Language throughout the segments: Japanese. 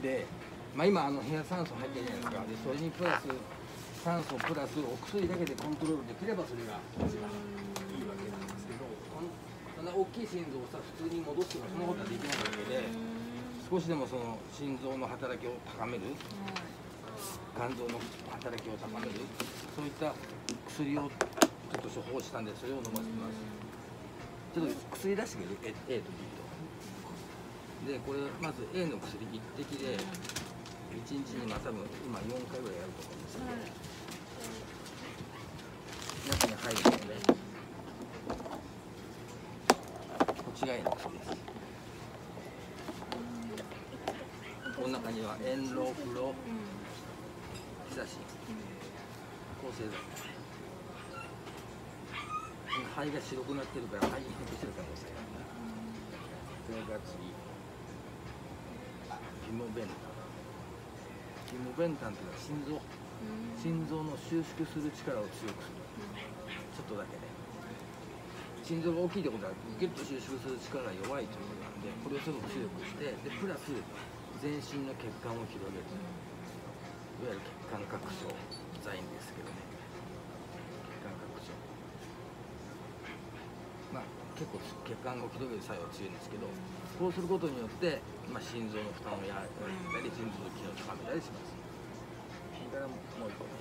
で、まあ、今あの部屋酸素入ってるじゃないですか。でそれにプラス酸素プラスお薬だけでコントロールできればそれが一番いいわけなんですけどそんな大きい心臓をさ普通に戻すとかそんなことはできないわけで少しでもその心臓の働きを高める。肝臓の働きを高める。そういった薬をちょっと処方したんでそれを飲ませてます。ちょっと薬出してくれる？A, A と B とでこれまず A の薬1滴で1日にまあ多分今4回ぐらいやると思うんですけど、中に入るので。こっちが A の薬です。この中にはエンロフロヒサシン。抗生剤。肺が白くなってるから肺に変化してる可能性があるそれから次ヒモベンタンヒモベンタンっていうのは心臓。心臓の収縮する力を強くする。ちょっとだけね。心臓が大きいってことはギュッと収縮する力が弱いということなんでこれをすごく強くしてでプラス全身の血管を広げる。いわゆる血管拡張剤ですけどね血管拡張まあ結構血管を広げる作用が強いんですけどこうすることによって、まあ、心臓の負担をやられたり心臓の機能を高めたりします。それからもう一個。ね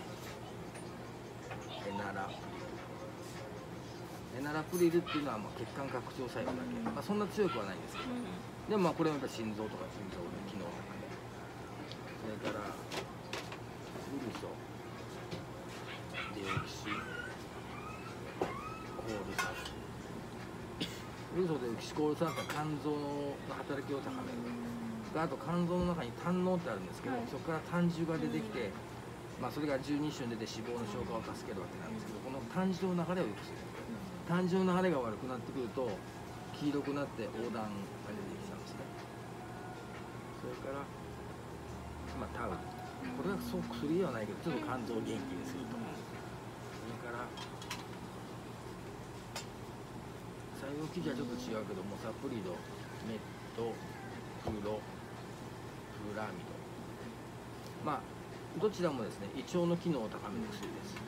エナラ。エナラプリルっていうのはまあ血管拡張作用だけ、まあ、そんな強くはないんですけど。でもまあこれはやっぱ心臓とか心臓の機能とかねそれからウルソデオキシコール酸ウルソデオキシコール酸って肝臓の働きを高めるあと肝臓の中に胆のってあるんですけど、はいそこから胆汁が出てきて、まあ、それが12種に出て脂肪の消化を助けるわけなんですけどこの胆汁の流れを良くする胆汁の流れが悪くなってくると黄色くなって横断が出てきちゃうんですね。それから、まあ、タウこれはそう薬ではないけどちょっと肝臓を元気にするとそれから作用記事はちょっと違うけどモサプリドメットフロフラミド。まあどちらもですね胃腸の機能を高める薬です。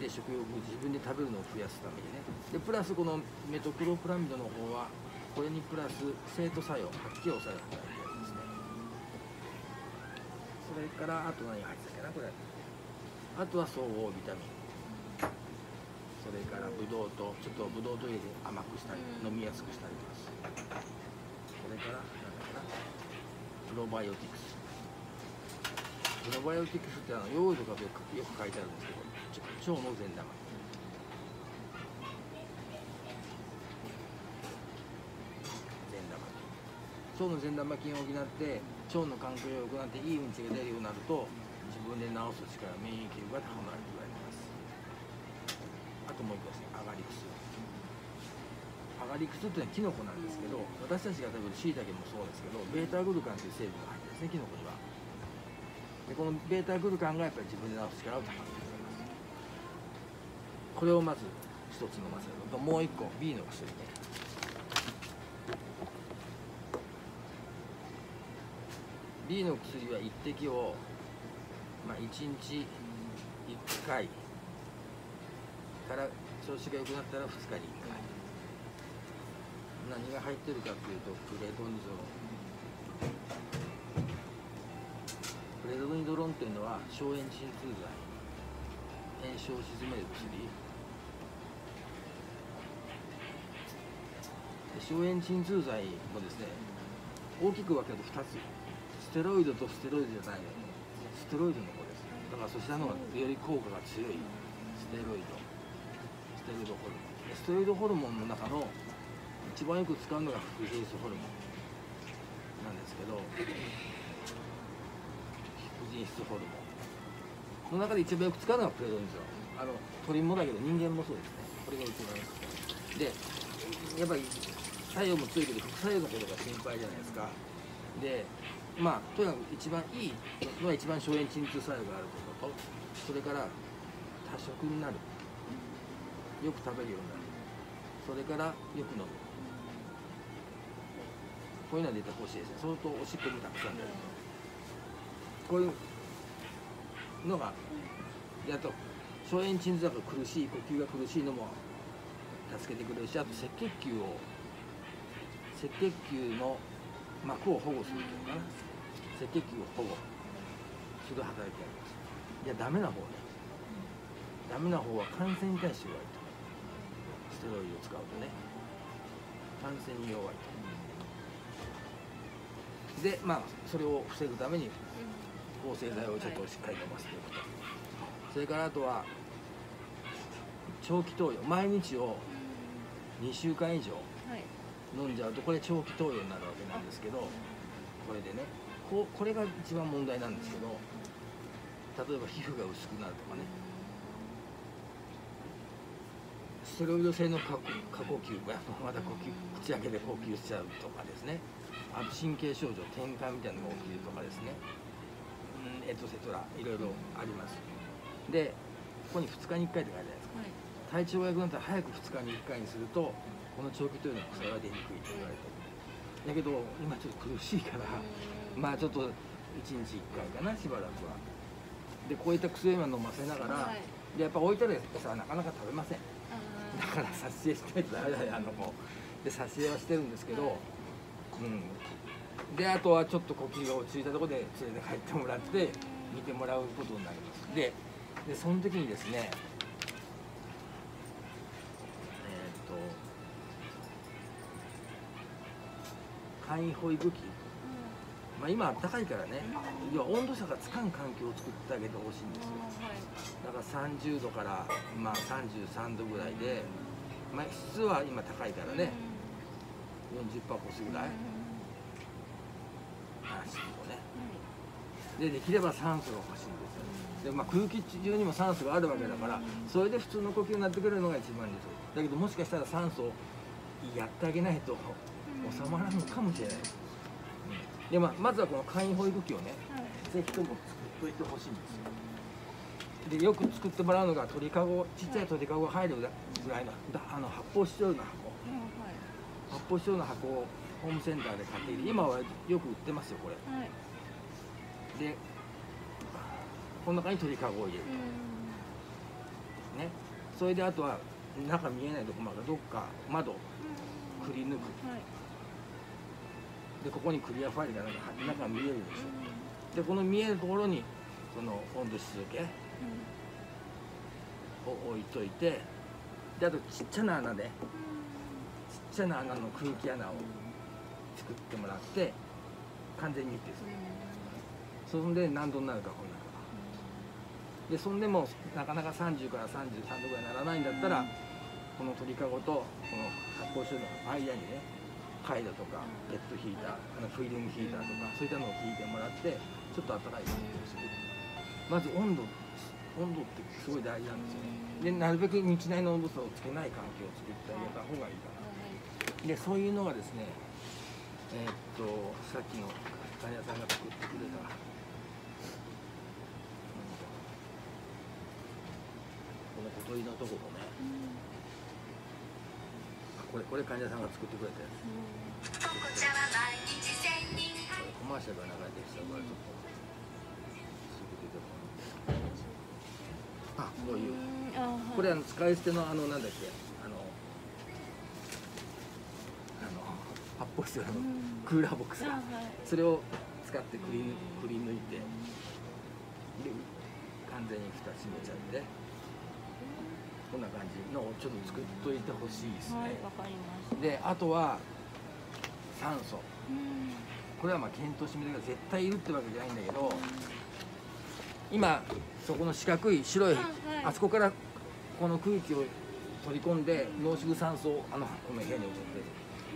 で食欲自分で食べるのを増やすためにね。でプラスこのメトクロプラミドの方はこれにプラス制吐作用発揮用作用を働いてるんですね。それからあと何が入ってたっけなこれ。あとは総合ビタミン。それからブドウとちょっとブドウと入れて甘くしたり、うん飲みやすくしたりますそれから何だかな。プロバイオティクス。プロバイオティクスってあの用意とかよくよく書いてあるんですけど腸の善玉善玉腸の善玉菌を補って腸の環境が良くなっていいうんちが出るようになると自分で治す力免疫力が高まると言われともう一個です。ねアガリクス。アガリクスっていうのはキノコなんですけど私たちが食べるシイタケもそうですけどベータグルカンという成分が入ってるんですねキノコには。でこのベータグルカンがやっぱり自分で治す力を高めてくれます。これをまず一つ飲ませるのともう一個 B の薬ね。B の薬は1滴を、まあ、1日1回から調子が良くなったら2日に1回。何が入ってるかっていうとプレドニゾロン。プレドニゾロンっていうのは消炎鎮痛剤。炎症を鎮める薬。消炎鎮痛剤もですね大きく分けると2つ。ステロイドとステロイドじゃない。ステロイドの方です。だからそちらの方がより効果が強い。ステロイド。テロイドホルモンステロイドホルモンの中の一番よく使うのがフジンスホルモン。なんですけどフジンスホルモン。の中で一番よく使うのがプレドニゾロンあの鳥もだけど人間もそうですねこれが一番よくでやっぱり作用も強いけど副作用のことが心配じゃないですか。でまあとにかく一番いいのは一番消炎鎮痛作用があることとそれから多食になる。よく食べるようにな。るそれからよく飲むこういうのは出てほしいですね相当おしっこもたくさん出るこういうのがであと消炎鎮痛だから苦しい呼吸が苦しいのも助けてくれるしあと赤血球を赤血球の膜を保護するというのかな。赤血球を保護する働きがありますじゃあダメな方ねダメな方は感染に対して弱いとステロイドを使うとね感染に弱いと。でまあそれを防ぐために抗生剤をちょっとしっかり飲ませておくと。それからあとは長期投与。毎日を2週間以上はい。飲んじゃうとこれ長期投与になるわけなんですけどこれでねこうこれが一番問題なんですけど例えば皮膚が薄くなるとかねステロイド性の過過呼吸がまた呼吸口開けで呼吸しちゃうとかですね。あと神経症状転換みたいなのが起きるとかですね。うんエトセトラいろいろあります。でここに2日に1回って書いてあるじゃないですか。はい。体調が良くなったら早く2日に1回にするとこの長期投与の副作用は出にくいと言われてる。だけど今ちょっと苦しいからまあちょっと1日1回かなしばらくは。でこういった薬を今飲ませながら、はい。でやっぱ置いてある餌はなかなか食べません。あだから撮影しないとダメだ。よ あの子で撮影はしてるんですけど、うん。であとはちょっと呼吸が落ち着いたところで連れて帰ってもらって見てもらうことになります。ででその時にですねえーっと簡易保育器まあ、今あったかいからね。要は温度差がつかん環境を作ってあげてほしいんですよ。だから30度から、まあ、33度ぐらいで、まあ、湿は今高いからね。40%越すぐらい。あ湿度ね。でできれば酸素が欲しいんですよ。で、まあ、空気中にも酸素があるわけだからそれで普通の呼吸になってくれるのが一番ですだけどもしかしたら酸素をやってあげないと収まらんのかもしれないです、うんで、まあ、まずはこの簡易保育器をねぜひとも作っといてほしいんです。よでよく作ってもらうのが鳥かごちっちゃい鳥かごが入るぐらいのだあの発泡スチロールの箱。発泡スチロールの箱をホームセンターで買って今はよく売ってますよこれ。でこの中に鳥かごを入れるね。それであとは中見えないとこまでどっか窓くり抜くでここにクリアファイルがなんか中が見えるでしょ。でこの見えるところにその温度湿度計を置いといて。であとちっちゃな穴で。ちっちゃな穴の空気穴を作ってもらって完全に密閉する。そんで何度になるかこんなか。でそんでもなかなか30から33度ぐらいならないんだったらこの鳥かごとこの発泡酒の間にねカイロとかペットヒーターあのフィルムヒーターとかそういったのを引いてもらってちょっと暖かい環境を作るまず温度温度ってすごい大事なんですよね。でなるべく日内の温度差をつけない環境を作ってあげた方がいいかな。でそういうのがですねえーっとさっきの患者さんが作ってくれた、この小鳥のとこもね。これこれ患者さんが作ってくれたやつ。コマーシャルが流れて。きたからちょっとあこうい。うこれあの使い捨てのあのなんだっけ？あのあの発泡スチロールのクーラーボックス。がそれを使ってくりくり抜いて。で完全に蓋閉めちゃってこんな感じのをちょっと作っといてほしいですね、はいであとは酸素。これはまあ検討してみてください。絶対いるってわけじゃないんだけど今そこの四角い白いあはい。あそこからこの空気を取り込んで濃縮酸素をあのこの部屋に送っ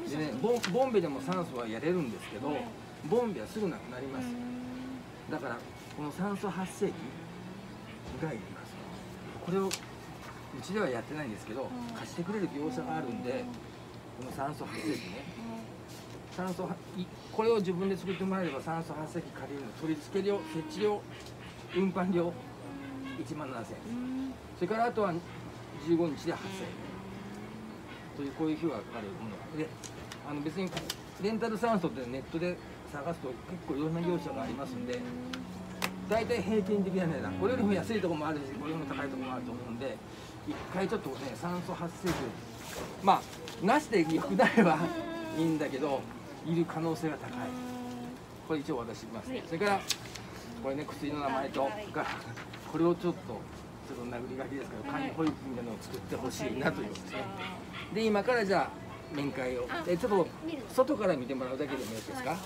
て。るでねボンボンベでも酸素はやれるんですけどはい。ボンベはすぐなくなります。だからこの酸素発生器がいります。これをうちではやってないんですけどうん貸してくれる業者があるんでこの酸素発生器ね。酸素はいこれを自分で作ってもらえれば酸素発生器借りるの取り付け料設置料運搬料1万7000円それからあとは15日で8000円。というこういう費用がかかるものであの別にレンタル酸素ってネットで探すと結構いろんな業者がありますんで大体平均的な値段。これよりも安いところもあるしこれよりも高いところもあると思うんで一回ちょっとね酸素発生数まあなしで良くなればいいんだけどいる可能性が高い。これ一応渡します、ね。それからこれね薬の名前とがこれをちょっとちょっと殴り書きですけど簡易保育みたいなのを作ってほしいなということで。すね。で今からじゃあ面会を。えちょっと外から見てもらうだけでもよろしいですか？